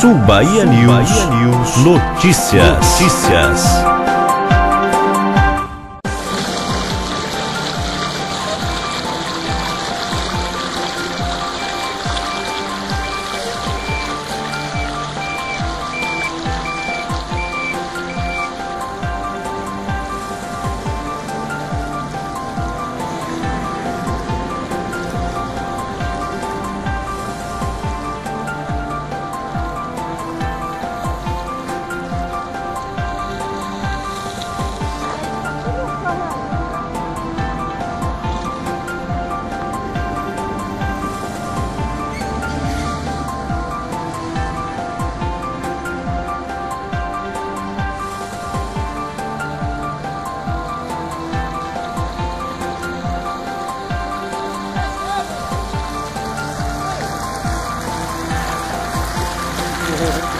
Sul Bahia News. Notícias. Notícias. 네, 오.